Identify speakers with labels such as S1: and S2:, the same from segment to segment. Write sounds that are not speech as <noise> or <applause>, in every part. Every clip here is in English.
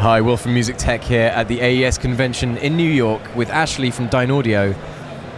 S1: Hi, Will from Music Tech here at the AES convention in New York with Ashley from Dynaudio.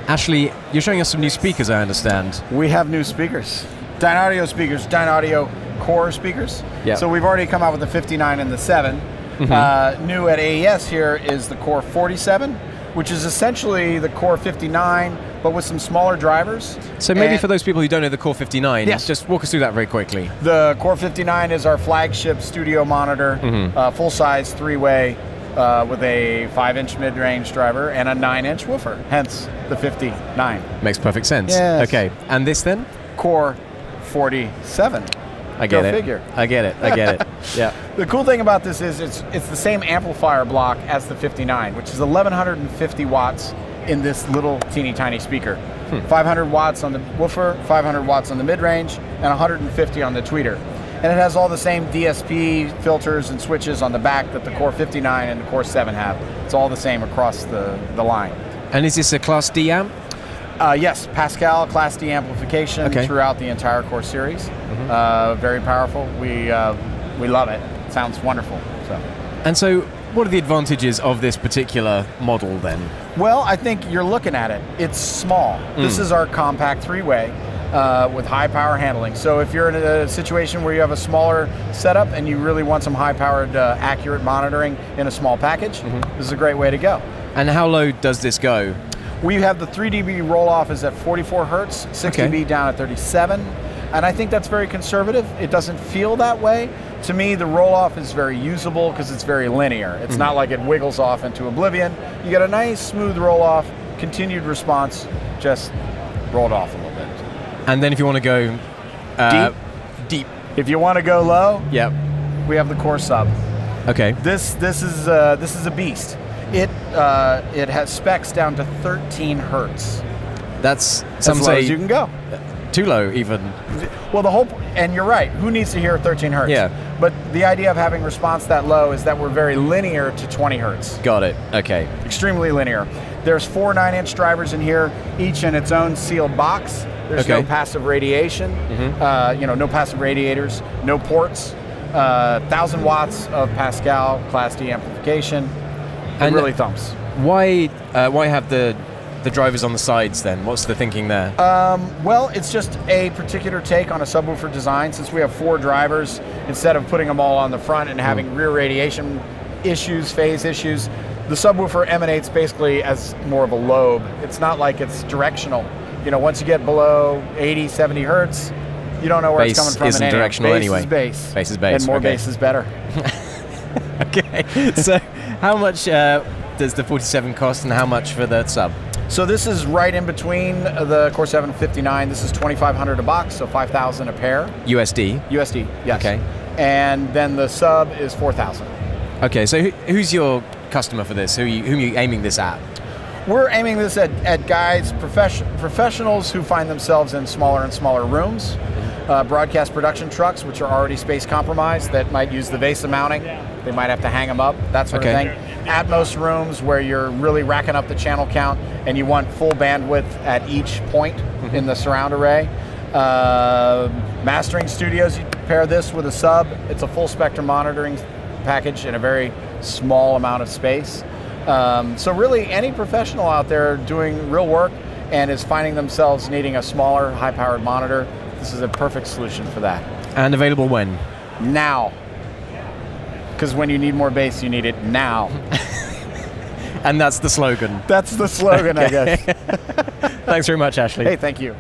S1: Ashley, you're showing us some new speakers, I understand.
S2: We have new speakers. Dynaudio speakers, Dynaudio core speakers.
S1: Yeah.
S2: So we've already come out with the 59 and the 7.
S1: Mm-hmm.
S2: Uh, new at AES here is the Core 47, which is essentially the Core 59, but with some smaller drivers.
S1: So maybe
S2: And
S1: for those people who don't know the Core 59,
S2: Yes.
S1: just walk us through that very quickly.
S2: The Core 59 is our flagship studio monitor,
S1: Mm-hmm.
S2: uh, full-size three-way uh, with a five-inch mid-range driver and a nine-inch woofer, hence the 59.
S1: Makes perfect sense.
S2: Yes.
S1: Okay, and this then?
S2: Core 47.
S1: I get
S2: Go
S1: it.
S2: figure.
S1: I get it. I get it. <laughs> Yeah.
S2: The cool thing about this is it's it's the same amplifier block as the 59, which is 1150 watts in this little teeny tiny speaker. 500 watts on the woofer, 500 watts on the mid-range, and 150 on the tweeter. And it has all the same DSP filters and switches on the back that the Core 59 and the Core 7 have. It's all the same across the, the line.
S1: And is this a Class D amp?
S2: Uh, yes, Pascal Class D amplification
S1: Okay.
S2: throughout the entire Core series. Uh, very powerful. We uh, we love it. Sounds wonderful. So.
S1: And so, what are the advantages of this particular model then?
S2: Well, I think you're looking at it. It's small. This is our compact three-way uh, with high power handling. So if you're in a situation where you have a smaller setup and you really want some high-powered, uh, accurate monitoring in a small package, this is a great way to go.
S1: And how low does this go?
S2: We have the 3 dB roll off is at 44 hertz, 6
S1: Okay.
S2: dB down at 37, and I think that's very conservative. It doesn't feel that way. To me, the roll off is very usable because it's very linear. It's not like it wiggles off into oblivion. You get a nice smooth roll off, continued response, just rolled off a little bit.
S1: And then if you want to go uh, deep.
S2: If you want to go low,
S1: Yep.
S2: we have the core sub.
S1: Okay.
S2: This this is uh, this is a beast. It uh, it has specs down to 13 hertz.
S1: That's some
S2: as low
S1: say
S2: as you can go.
S1: Too low even.
S2: Well, the whole, and you're right. Who needs to hear 13 hertz?
S1: Yeah.
S2: But the idea of having response that low is that we're very linear to 20 hertz,
S1: Got it. Okay.
S2: extremely linear. There's four nine-inch drivers in here, each in its own sealed box. There's no passive radiation. mm -hmm. Uh, you know, no passive radiators, no ports. Uh, thousand watts of Pascal Class D amplification. It
S1: And-
S2: really thumps.
S1: Why uh, why have the the drivers on the sides then? What's the thinking there?
S2: Well, it's just a particular take on a subwoofer design. Since we have four drivers, instead of putting them all on the front and having rear radiation issues, phase issues, the subwoofer emanates basically as more of a lobe. It's not like it's directional. You know, once you get below 80, 70 hertz, you don't know where it's coming from.
S1: isn't
S2: in any-
S1: directional
S2: bass
S1: anyway.
S2: Is bass.
S1: Bass is bass,
S2: And more
S1: okay.
S2: bass is better. <laughs>
S1: okay. so how much uh, does the 47 cost, and how much for the sub?
S2: So this is right in between the Core 759. This is 2,500 a box, so 5,000 a pair.
S1: USD.
S2: USD, yes.
S1: Okay.
S2: And then the sub is 4,000.
S1: Okay. So who's your customer for this? Who you, whom are you aiming this at?
S2: We're aiming this at, at guys, profession, professionals who find themselves in smaller and smaller rooms, uh, broadcast production trucks, which are already space compromised, that might use the VESA mounting. They might have to hang them up, that sort
S1: Okay.
S2: of thing. Atmos rooms where you're really racking up the channel count and you want full bandwidth at each point in the surround array. Uh, mastering studios, you pair this with a sub. It's a full spectrum monitoring package in a very small amount of space. Um, so really, any professional out there doing real work and is finding themselves needing a smaller, high-powered monitor, this is a perfect solution for that.
S1: And available when?
S2: Now, because when you need more bass, you need it now. <laughs>
S1: And that's the slogan.
S2: That's the slogan, I <laughs> guess. <laughs>
S1: Thanks very much, Ashley.
S2: Hey, thank you.